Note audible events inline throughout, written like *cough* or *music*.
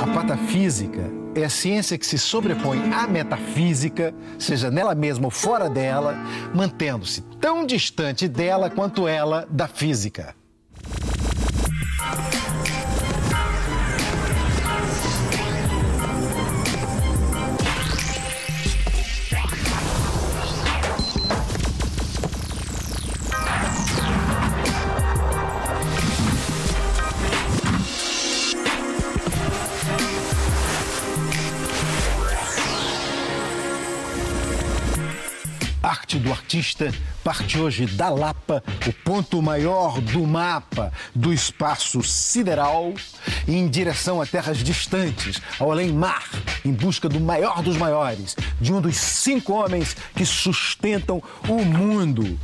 A patafísica é a ciência que se sobrepõe à metafísica, seja nela mesma ou fora dela, mantendo-se tão distante dela quanto ela da física. Artista. Parte hoje da Lapa, o ponto maior do mapa do espaço sideral, em direção a terras distantes, ao além-mar, em busca do maior dos maiores, de um dos cinco homens que sustentam o mundo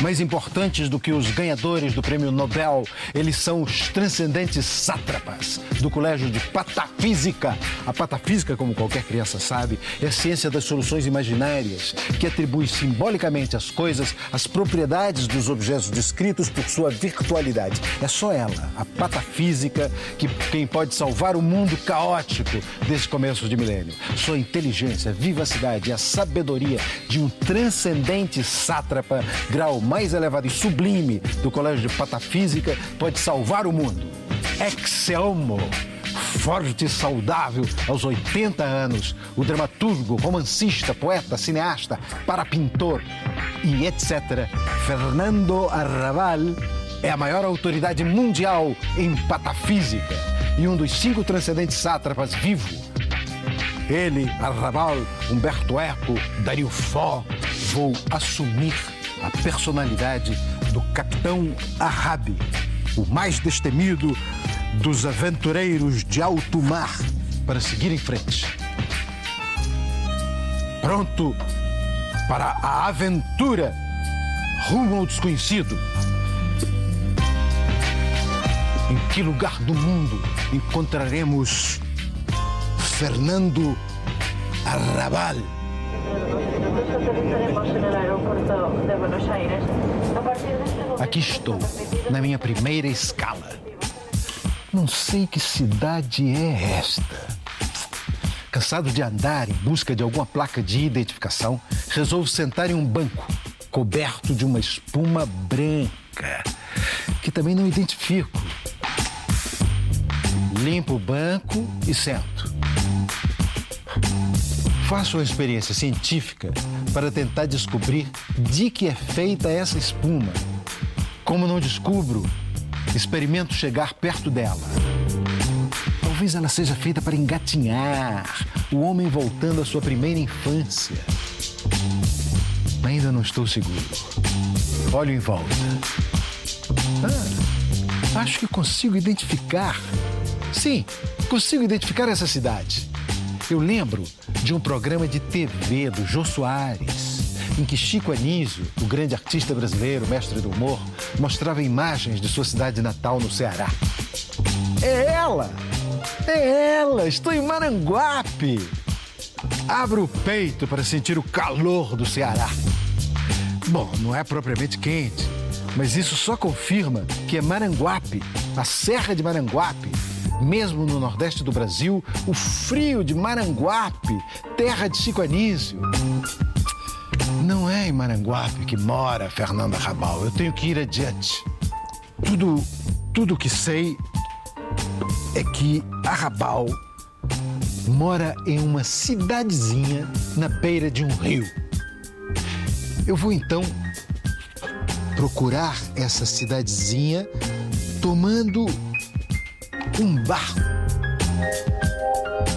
mais importantes do que os ganhadores do prêmio Nobel, eles são os transcendentes sátrapas do Colégio de Patafísica. A patafísica, como qualquer criança sabe, é a ciência das soluções imaginárias, que atribui simbolicamente às coisas as propriedades dos objetos descritos por sua virtualidade. É só ela, a patafísica, que quem pode salvar o mundo caótico desse começo de milênio. Sua inteligência, vivacidade e a sabedoria de um transcendente sátrapa, grau mais elevado e sublime do Colégio de Patafísica, pode salvar o mundo. Excelmo! Forte e saudável aos 80 anos, o dramaturgo, romancista, poeta, cineasta, parapintor e etc. Fernando Arrabal é a maior autoridade mundial em patafísica e um dos cinco transcendentes sátrapas vivo. Ele, Arrabal, Humberto Eco, Dario Fó, vou assumir a personalidade do capitão Arabi, o mais destemido dos aventureiros de alto mar, para seguir em frente. Pronto para a aventura rumo ao desconhecido. Em que lugar do mundo encontraremos Fernando Arrabal? Aqui estou, na minha primeira escala. Não sei que cidade é esta. Cansado de andar em busca de alguma placa de identificação, resolvo sentar em um banco coberto de uma espuma branca, que também não identifico. Limpo o banco e sento. Faço uma experiência científica para tentar descobrir de que é feita essa espuma. Como não descubro, experimento chegar perto dela. Talvez ela seja feita para engatinhar o homem voltando à sua primeira infância. Ainda não estou seguro. Olho em volta. Ah, acho que consigo identificar. Sim, consigo identificar essa cidade. Eu lembro de um programa de TV do Jô Soares, em que Chico Anísio, o grande artista brasileiro, mestre do humor, mostrava imagens de sua cidade natal no Ceará. É ela! É ela! Estou em Maranguape! Abro o peito para sentir o calor do Ceará. Bom, não é propriamente quente, mas isso só confirma que é Maranguape, a Serra de Maranguape, mesmo no Nordeste do Brasil, o frio de Maranguape, terra de Chico Anísio. Não é em Maranguape que mora Fernanda Rabal. Eu tenho que ir adiante. Tudo, tudo que sei é que Arrabal mora em uma cidadezinha na beira de um rio. Eu vou então procurar essa cidadezinha tomando um barco.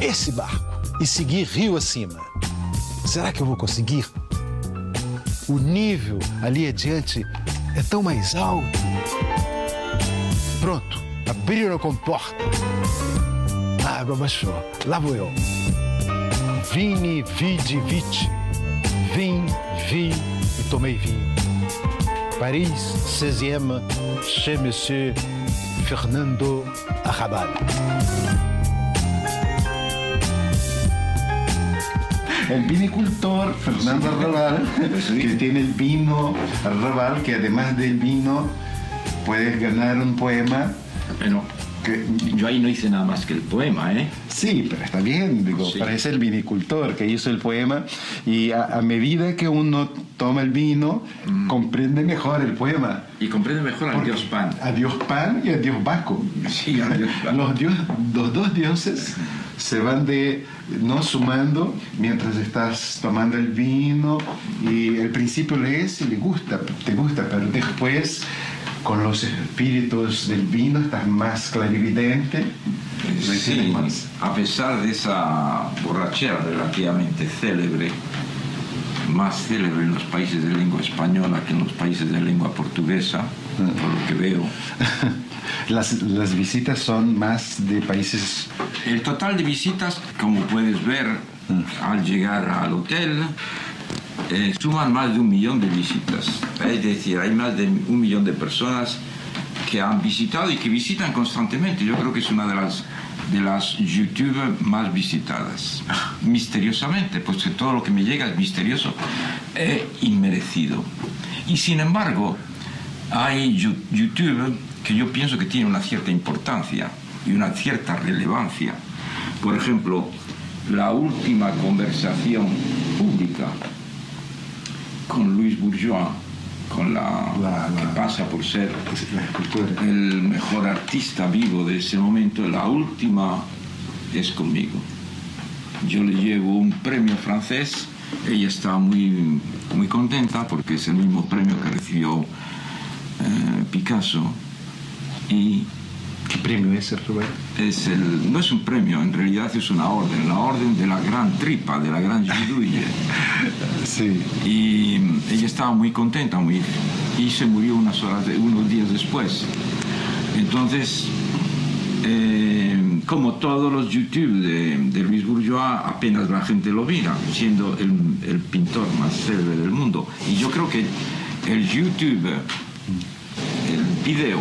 Esse barco. E seguir rio acima. Será que eu vou conseguir? O nível ali adiante é tão mais alto. Pronto, abriram a comporta. A água baixou. Lá vou eu. Vini, vide, vite. Vim, vi e tomei vinho. Paris, 16e, chez Monsieur Fernando Arrabal. El vinicultor Fernando Arrabal, que tiene el vino Arrabal, que además del vino puedes ganar un poema. Bueno, Que- Yo ahí no hice nada más que el poema, ¿eh? Sí, pero está bien, digo, Sí. parece el vinicultor que hizo el poema y a, a medida que uno toma el vino, comprende mejor el poema. Y comprende mejor al dios Pan. A Dios Pan y a Dios Baco. Sí, al dios Pan. Los, dios- los dos dioses se van de no sumando mientras estás tomando el vino y al principio lees y le gusta, te gusta, pero después con los espíritus del vino estás más clarividente. Sí, más. a pesar de esa borrachera relativamente célebre, más célebre en los países de lengua española que en los países de lengua portuguesa, por lo que veo. *laughs* Las, las visitas son más de países... El total de visitas, como puedes ver al llegar al hotel, eh, suman más de un millón de visitas. Es decir, hay más de un millón de personas que han visitado y que visitan constantemente. Yo creo que es una de las de las YouTube más visitadas. Misteriosamente, pues que todo lo que me llega es misterioso e inmerecido. Y sin embargo, hay YouTube que yo pienso que tiene una cierta importancia y una cierta relevancia. Por ejemplo, la última conversación pública con Luis Bourgeois, con la, La- la- que pasa por ser escultura. el mejor artista vivo de ese momento, la última es conmigo. Yo le llevo un premio francés, ella está muy, muy contenta porque es el mismo premio que recibió eh, Picasso y ¿Qué premio es Roberto? es el, no es un premio, en realidad es una orden, la orden de la gran tripa, de la gran Gidouille. *laughs* Sí. Y ella estaba muy contenta muy, y se murió unas horas de- unos días después. Entonces, eh, como todos los YouTube de, de Luis Bourgeois, apenas la gente lo mira, siendo el, el pintor más célebre del mundo. Y yo creo que el YouTube, el video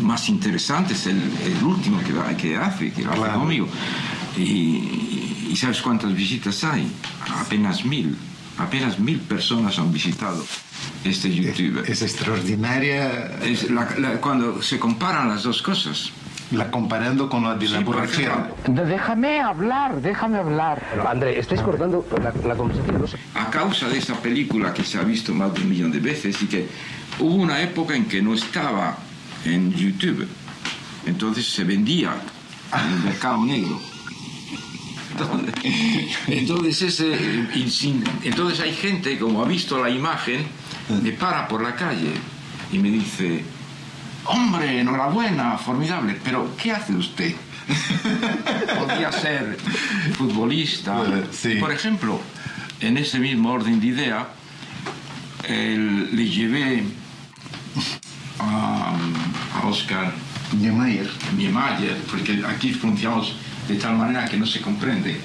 más interesante es el, el último que, va- que hace, que lo hace Claro. conmigo. Y, y ¿sabes cuántas visitas hay? Apenas mil. Apenas mil personas han visitado este YouTube. Es extraordinaria Es la- la- cuando se comparan las dos cosas. la comparando con la de la Sí, borrachera. Déjame hablar, déjame hablar. André, estáis cortando la, la conversación. No sé. a causa de esa película que se ha visto más de un millón de veces y que hubo una época en que no estaba en YouTube. Entonces se vendía en el mercado negro. Entonces, ese, entonces hay gente, como ha visto la imagen, me para por la calle y me dice, hombre, enhorabuena, formidable, pero ¿qué hace usted? *laughs* Podría ser futbolista. Sí. Por ejemplo, en ese mismo orden de idea, el- le llevé a, a Oscar Niemeyer. Niemeyer, porque aquí funcionamos de tal manera que no se comprende.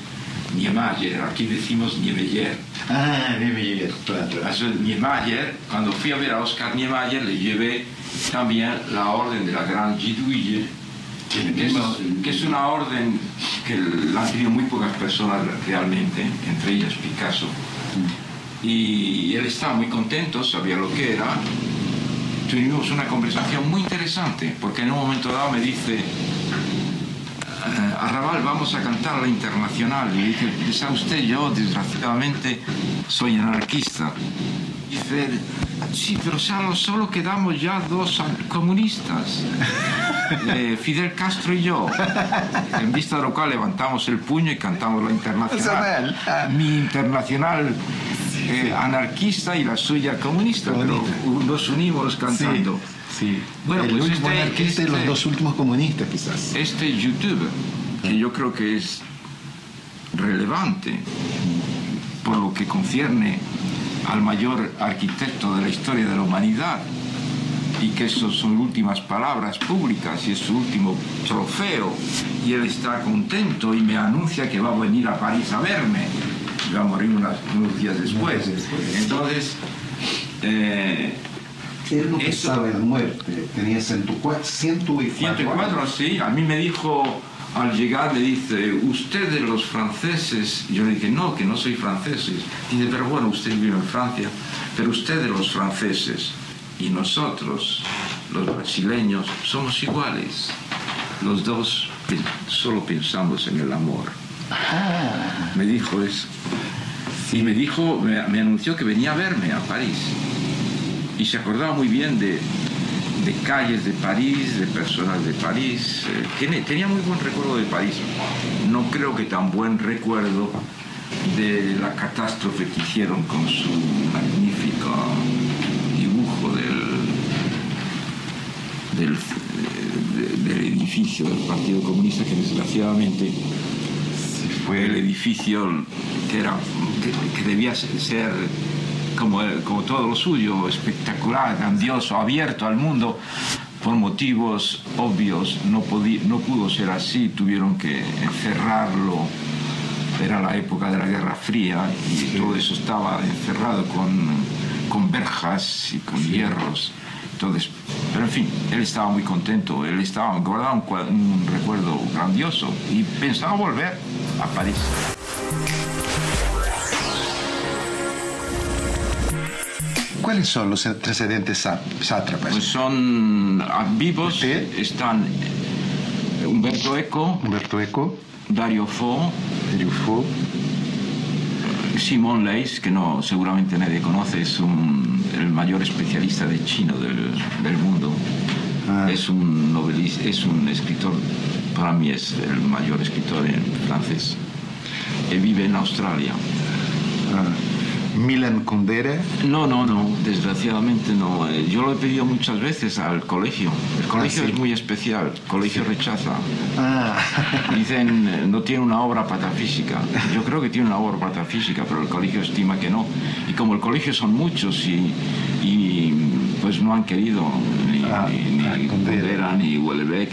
Niemeyer, aquí decimos Niemeyer. Ah, Niemeyer, claro. Niemeyer, cuando fui a ver a Oscar Niemeyer, le llevé también la orden de la Gran Gidouille, que es, que es una orden que la han tenido muy pocas personas realmente, entre ellas Picasso. Y él estaba muy contento, sabía lo que era. Tuvimos una conversación muy interesante, porque en un momento dado me dice, "Eh, Arrabal, vamos a cantar la internacional. Y dije, ¿sabe usted? Yo, desgraciadamente, soy anarquista. Dice, sí, pero solo, solo quedamos ya dos comunistas, eh, Fidel Castro y yo. En vista de lo cual levantamos el puño y cantamos la *laughs* internacional. Mi internacional eh, anarquista y la suya comunista, pero nos unimos cantando. Sí. Bueno, el pues último este- anarquista y los este- dos últimos comunistas, quizás. Este YouTube, que yo creo que es relevante por lo que concierne al mayor arquitecto de la historia de la humanidad y que eso son últimas palabras públicas y es su último trofeo y él está contento y me anuncia que va a venir a París a verme va a morir unas- unos días después. Entonces, eh, Él no Eso- pensaba en muerte, tenía 104, 104 104, sí. A mí me dijo, al llegar, me dice, ustedes los franceses, yo le dije, no, que no soy francés. Dice, pero bueno, usted vive en Francia, pero ustedes los franceses y nosotros, los brasileños, somos iguales. los dos solo pensamos en el amor. Me dijo eso. Y me dijo, me, anunció que venía a verme a París. Y se acordaba muy bien de, de calles de París, de personas de París. Eh, tenía muy buen recuerdo de París. No creo que tan buen recuerdo de la catástrofe que hicieron con su magnífico dibujo del, del edificio del Partido Comunista que desgraciadamente fue el edificio que, era, que, que debía ser como, como, todo lo suyo, espectacular, grandioso, abierto al mundo, por motivos obvios no, no pudo ser así, tuvieron que encerrarlo. Era la época de la Guerra Fría y todo eso estaba encerrado con, con verjas y con hierros. Entonces, pero en fin, él estaba muy contento, él estaba guardaba un, un recuerdo grandioso y pensaba volver a París. ¿Cuáles son los antecedentes sátrapas? Pues son vivos, ¿Sí? están Humberto Eco, Humberto Eco, Dario Fo, Dario Fo, Simon Leys, que no seguramente nadie conoce, es un, el mayor especialista de chino del, del mundo. Ah. Es un novelista, es un escritor, para mí es el mayor escritor en francés. Él vive en Australia. Ah. Milan Kundera? No, no, no, desgraciadamente no. Yo lo he pedido muchas veces al colegio. El colegio ah, sí. es muy especial, el colegio sí. rechaza. Ah. *laughs* Dicen, no tiene una obra patafísica. Yo creo que tiene una obra patafísica, pero el colegio estima que no. Y como el colegio son muchos y, y pues no han querido ni, Ah, ni, ah, ni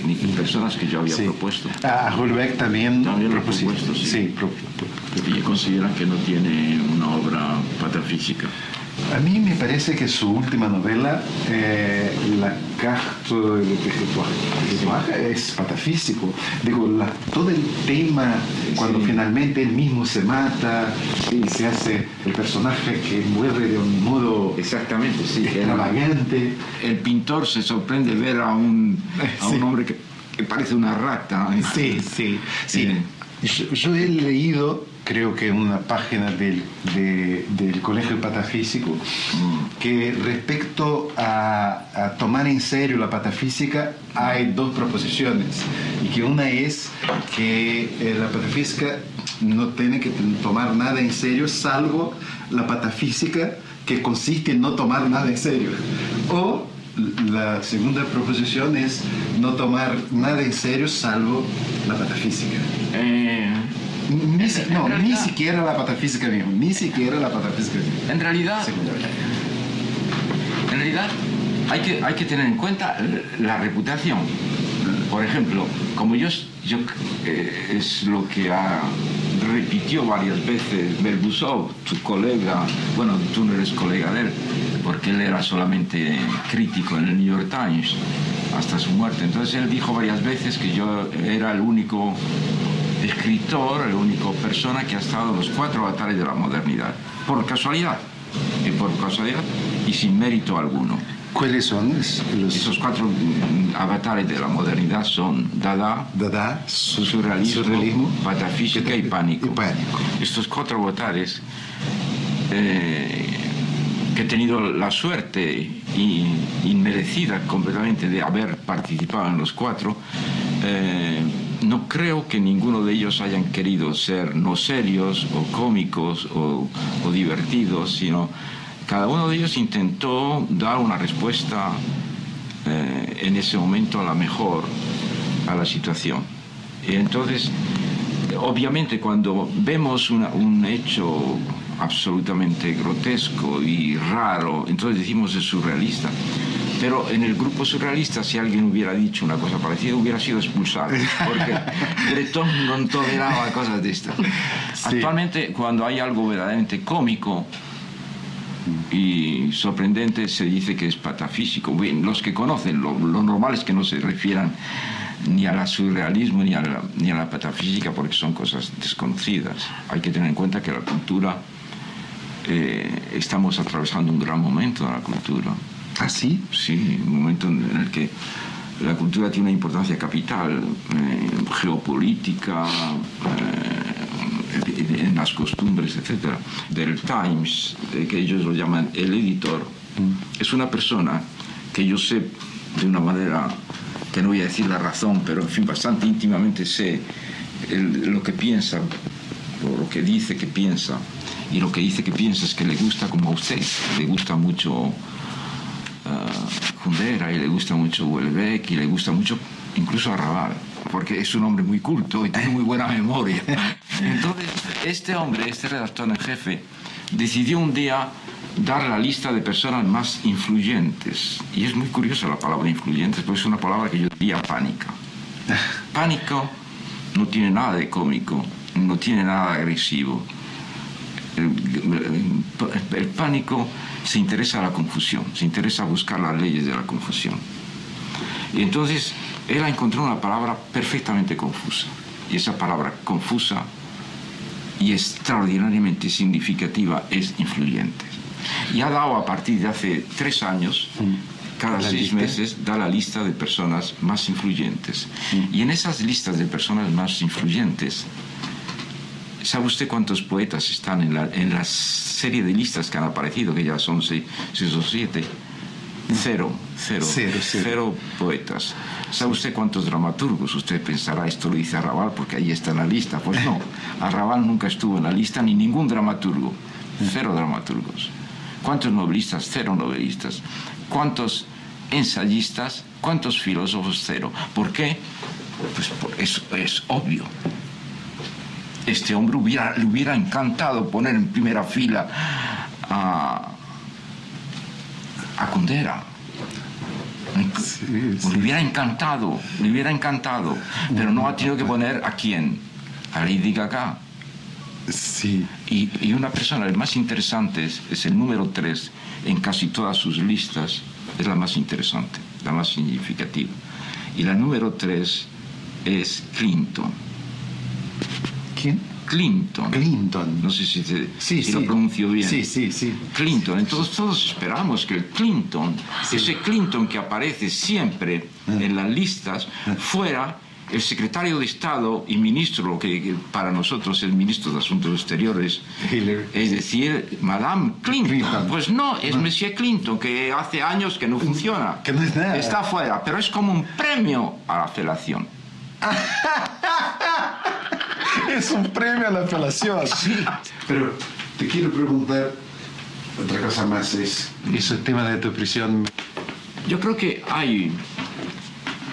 ni personas que yo había Sí. propuesto. Ah, Hulbeck también, También lo propusiste. propuesto, sí. Sí, pro- pro- Y consideran que no tiene una obra patafísica. A mí me parece que su última novela, eh, La carte de territoire, es patafísico. Digo, la- todo el tema, cuando Sí. finalmente él mismo se mata y se hace el personaje que muere de un modo Exactamente, sí. extravagante. El pintor se sorprende ver a un, a un hombre que, que parece una rata. Sí, sí, sí. Eh. Yo, yo he leído, creo que una página del, de- del Colegio Patafísico, que respecto a, a tomar en serio la patafísica hay dos proposiciones. Y que una es que eh, la patafísica no tiene que tomar nada en serio, salvo la patafísica que consiste en no tomar nada en serio. O la segunda proposición es no tomar nada en serio salvo la patafísica. Eh, Ni, si- no, En ni realidad- siquiera la patafísica mismo, ni siquiera la patafísica mismo. en realidad, en realidad hay que, hay que tener en cuenta la reputación. Por ejemplo, como yo, yo eh, es lo que ha repitió varias veces Berbusov, tu colega, bueno, tú no eres colega de él, porque él era solamente crítico en el New York Times hasta su muerte. Entonces él dijo varias veces que yo era el único escritor, el único persona que ha estado en los cuatro avatares de la modernidad, por casualidad, y por casualidad y sin mérito alguno. ¿Cuáles son los, Esos cuatro mm, avatares de la modernidad son Dada, Dada, surrealismo, surrealismo, patafísica y pánico. y pánico. Estos cuatro avatares eh, que he tenido la suerte y, inmerecida completamente de haber participado en los cuatro, eh, no creo que ninguno de ellos hayan querido ser no serios o cómicos o, o divertidos, sino cada uno de ellos intentó dar una respuesta eh, en ese momento a la mejor a la situación. Y entonces, obviamente cuando vemos un hecho absolutamente grotesco y raro, entonces decimos es surrealista. Pero en el grupo surrealista, si alguien hubiera dicho una cosa parecida, hubiera sido expulsado, porque *laughs* Breton no toleraba cosas de estas. Actualmente, cuando hay algo verdaderamente cómico, y sorprendente se dice que es patafísico. Bien, los que conocen, lo, lo normal es que no se refieran ni al surrealismo ni a, la, ni a la patafísica porque son cosas desconocidas. Hay que tener en cuenta que la cultura, eh, estamos atravesando un gran momento de la cultura. ¿Ah, sí? Sí, un momento en el que la cultura tiene una importancia capital, eh, geopolítica, eh, en las costumbres, etc. Del Times, eh, que ellos lo llaman el editor, es una persona que yo sé de una manera que no voy a decir la razón, pero en fin, bastante íntimamente sé el- lo que piensa, o lo que dice que piensa, y lo que dice que piensa es que le gusta como a usted, le gusta mucho uh, y le gusta mucho Houellebecq y le gusta mucho incluso Arrabal, porque es un hombre muy culto y tiene muy buena memoria. *laughs* Entonces, este hombre, este redactor en jefe, decidió un día dar la lista de personas más influyentes. Y es muy curiosa la palabra influyentes, porque es una palabra que yo diría pánica. *laughs* Pánico no tiene nada de cómico, no tiene nada de agresivo. El, pánico se interesa a la confusión, se interesa a buscar las leyes de la confusión. Y entonces él encontró una palabra perfectamente confusa. Y esa palabra confusa y extraordinariamente significativa es influyente. Y ha dado a partir de hace tres años, cada La seis lista. meses, da la lista de personas más influyentes. Y en esas listas de personas más influyentes, ¿sabe usted cuántos poetas están en la, en la serie de listas que han aparecido, que ya son seis, seis o siete? Cero, cero, Cero, cero. cero poetas. ¿Sabe usted cuántos dramaturgos? Usted pensará, esto lo dice Arrabal porque ahí está en la lista. Pues no, *laughs* Arrabal nunca estuvo en la lista, ni ningún dramaturgo. Cero dramaturgos. ¿Cuántos novelistas? Cero novelistas. ¿Cuántos ensayistas? ¿Cuántos filósofos? Cero. ¿Por qué? Pues por- es obvio. Este hombre hubiera, le hubiera encantado poner en primera fila a, a Kundera. Sí, sí. Le hubiera encantado, le hubiera encantado, pero no ha tenido que poner a quién, a Lady Gaga. Sí. Y, y una persona, el más interesante es, es el número 3 en casi todas sus listas, es la más interesante, la más significativa. Y la número 3 es Clinton. ¿Quién? Clinton. Clinton. No sé si, te- Sí, si sí. lo pronuncio bien. Sí, sí, sí. Clinton. Entonces todos esperamos que el Clinton, ese Clinton que aparece siempre en las listas, fuera el secretario de Estado y ministro, lo que para nosotros es ministro de Asuntos Exteriores, Hillary. es decir, Madame Clinton. Clinton. Pues no, es Monsieur Clinton, que hace años que no funciona. Que no es nada. Está fuera, pero es como un premio a la felación. *laughs* Es un premio a la apelación. Pero te quiero preguntar otra cosa más. Es, ese tema de tu prisión. Yo creo que hay,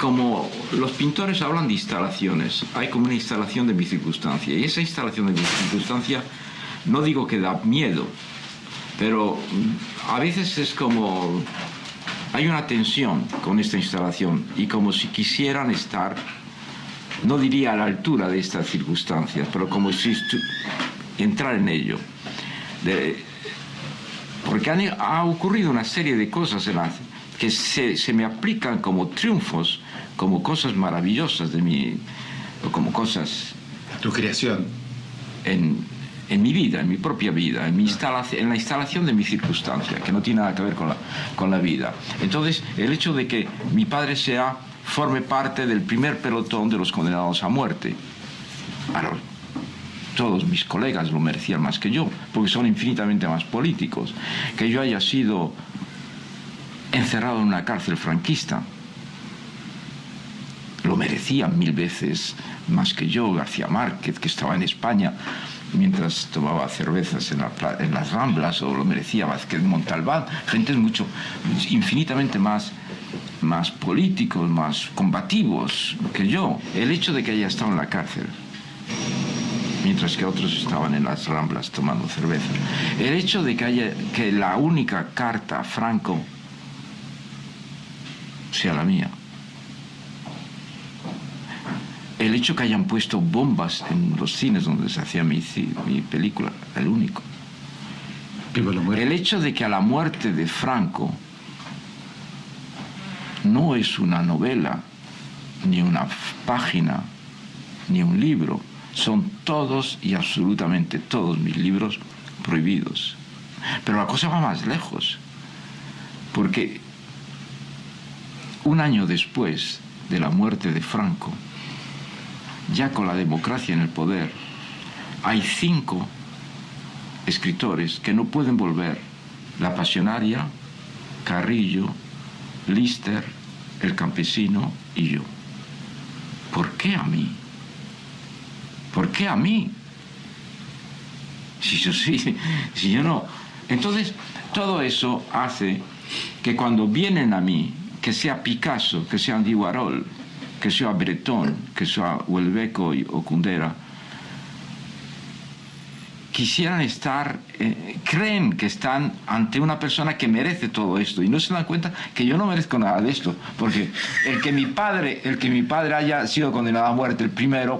como los pintores hablan de instalaciones, hay como una instalación de mi circunstancia. Y esa instalación de mi circunstancia, no digo que da miedo, pero mm, a veces es como, hay una tensión con esta instalación y como si quisieran estar, no diría a la altura de estas circunstancias, pero como si entrar en ello. De- porque han- ha ocurrido una serie de cosas en la- que se, se me aplican como triunfos, como cosas maravillosas de mi, o como cosas Tu creación. en, en mi vida, en mi propia vida, en, mi instalación, en la instalación de mi circunstancia, que no tiene nada que ver con la, con la vida. Entonces, el hecho de que mi padre sea, forme parte del primer pelotón de los condenados a muerte. Todos mis colegas lo merecían más que yo, porque son infinitamente más políticos. Que yo haya sido encerrado en una cárcel franquista, lo merecían mil veces más que yo, García Márquez, que estaba en España mientras tomaba cervezas en, en las Ramblas, o lo merecía Vázquez Montalbán, gentes mucho, infinitamente más, más políticos, más combativos que yo. El hecho de que haya estado en la cárcel, mientras que otros estaban en las Ramblas tomando cerveza. El hecho de que, haya, que la única carta Franco sea la mía el hecho que hayan puesto bombas en los cines donde se hacía mi, mi película, el único. El hecho de que a la muerte de Franco no es una novela, ni una página, ni un libro, son todos y absolutamente todos mis libros prohibidos. Pero la cosa va más lejos, porque un año después de la muerte de Franco, ya con la democracia en el poder, hay cinco escritores que no pueden volver. La Pasionaria, Carrillo, Lister, El Campesino y yo. ¿Por qué a mí? ¿Por qué a mí? *laughs* Si yo, sí, si yo no. Entonces, todo eso hace que cuando vienen a mí, que sea Picasso, que sea Andy Warhol, que sea Breton, que sea Huelbeco o Kundera, quisieran estar, eh, creen que están ante una persona que merece todo esto y no se dan cuenta que yo no merezco nada de esto, porque el que mi padre, el que mi padre haya sido condenado a muerte el primero,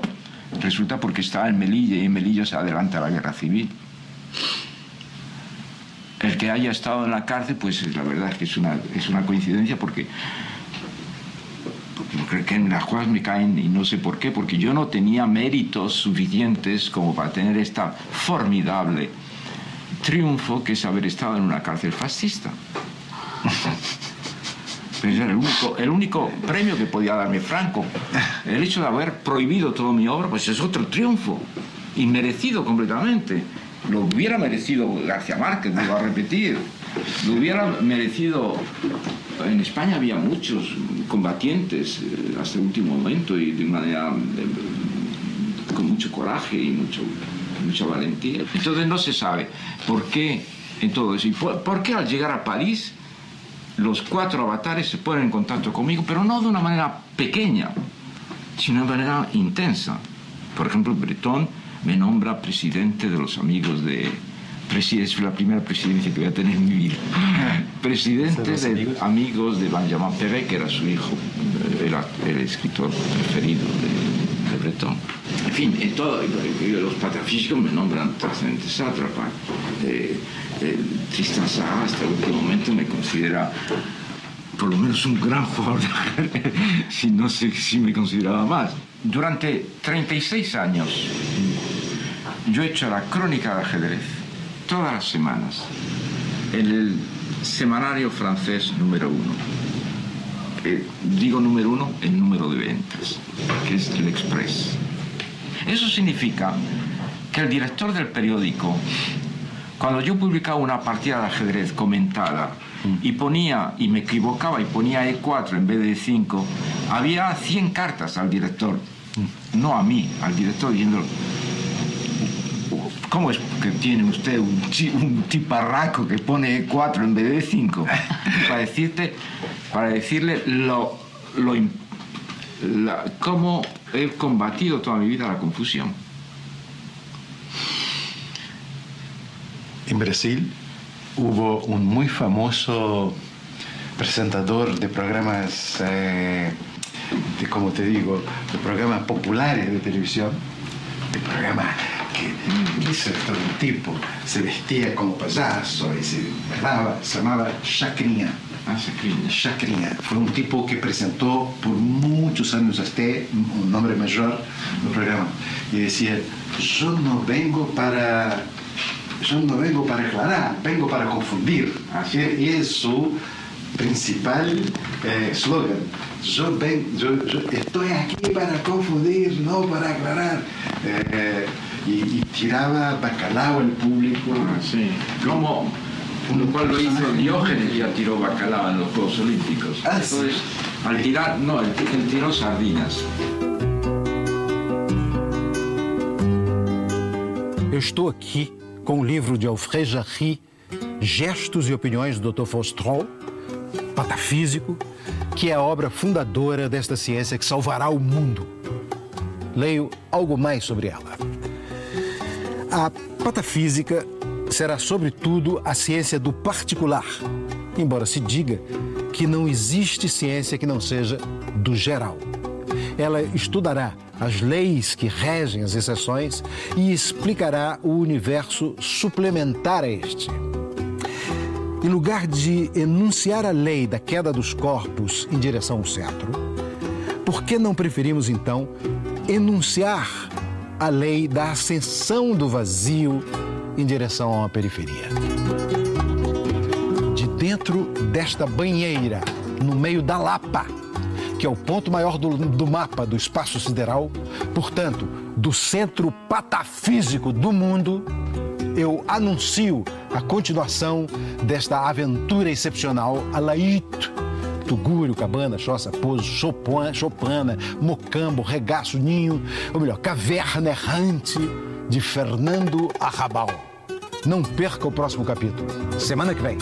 resulta porque estaba en Melilla y en Melilla se adelanta la guerra civil. El que haya estado en la cárcel, pues la verdad es que es una, es una coincidencia porque creo que en las cosas me caen y no sé por qué, porque yo no tenía méritos suficientes como para tener esta formidable triunfo que es haber estado en una cárcel fascista. *laughs* Pero era el único, el único premio que podía darme Franco. El hecho de haber prohibido toda mi obra, pues es otro triunfo, inmerecido completamente. Lo hubiera merecido García Márquez, me a repetir. Lo hubiera merecido en España había muchos combatientes eh, hasta el último momento y de manera eh, con mucho coraje y mucho, mucha valentía. Entonces no se sabe por qué en todo eso. ¿Y por, qué al llegar a París los cuatro avatares se ponen en contacto conmigo, pero no de una manera pequeña, sino de manera intensa? Por ejemplo, Breton me nombra presidente de los amigos de, es la primera presidencia que voy a tener en mi vida. Presidente de amigos? de Benjamin Perret, que era su hijo, era el escritor preferido de, de Breton. En fin, en todo, los patafísicos me nombran trascendente sátrapa. Eh, eh, Tristan Saha hasta el último momento me considera por lo menos un gran jugador de *laughs* si no sé si me consideraba más. Durante 36 años yo he hecho la crónica de ajedrez todas las semanas en el semanario francés número uno. Digo número uno, el número de ventas, que es el Express. Eso significa que el director del periódico, cuando yo publicaba una partida de ajedrez comentada y ponía, y me equivocaba y ponía E4 en vez de E5, había 100 cartas al director, no a mí, al director diciendo ¿Cómo es que tiene usted un, un tiparraco que pone 4 en vez de 5? *laughs* para, decirte, para decirle lo, lo cómo he combatido toda mi vida la confusión. En Brasil hubo un muy famoso presentador de programas, eh, de, como te digo, de programas populares de televisión, de programas que hizo un tipo, se vestía como payaso y se, se llamaba Chacrinha. Ah, Chacrinha. Fue un tipo que presentó por muchos años hasta un nombre mayor el programa y decía, yo no vengo para yo no vengo para aclarar, vengo para confundir. Así y es su principal eh, slogan. Yo, yo, estoy aquí para confundir, no para aclarar. Eh, y, tiraba bacalao al público. Ah, sí. Como lo cual lo hizo Diógenes, ya tiró bacalao en los Juegos Olímpicos. Ah, Entonces, al tirar, no, él, tiró sardinas. Eu estou aqui com o livro de Alfred Jarry, Gestos e Opiniões do Dr. Faustron, patafísico, que é a obra fundadora desta ciência que salvará o mundo. Leio algo mais sobre ela. A patafísica será, sobretudo, a ciência do particular, embora se diga que não existe ciência que não seja do geral. Ela estudará as leis que regem as exceções e explicará o universo suplementar a este. Em lugar de enunciar a lei da queda dos corpos em direção ao centro, por que não preferimos então enunciar a lei da ascensão do vazio em direção a uma periferia. De dentro desta banheira, no meio da Lapa, que é o ponto maior do, do mapa do espaço sideral, portanto, do centro patafísico do mundo, eu anuncio a continuação desta aventura excepcional a Laíto, Tugúrio, Cabana, Choça, Pouso, Chopin, Chopana, Mocambo, Regaço, Ninho, ou melhor, Caverna Errante de Fernando Arrabal. Não perca o próximo capítulo. Semana que vem.